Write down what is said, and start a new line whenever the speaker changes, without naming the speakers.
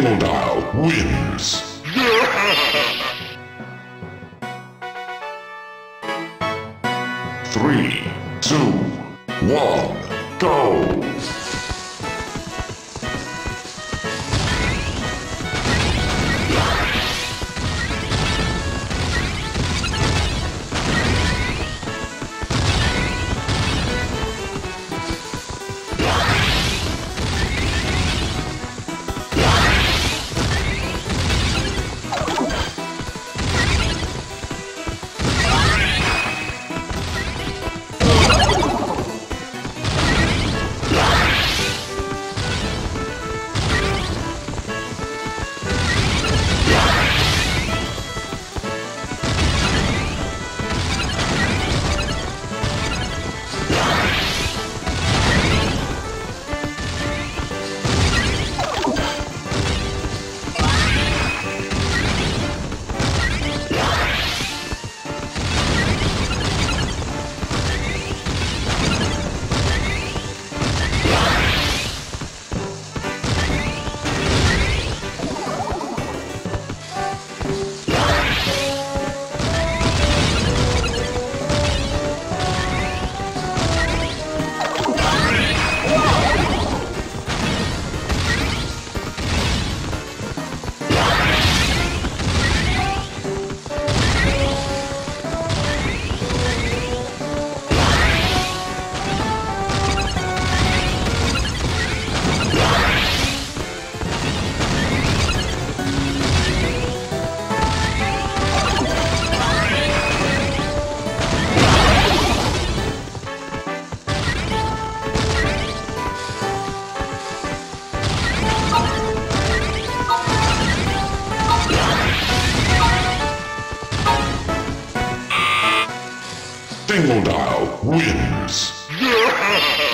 Dingodile wins! Three, two, one, go! Dingodile wins!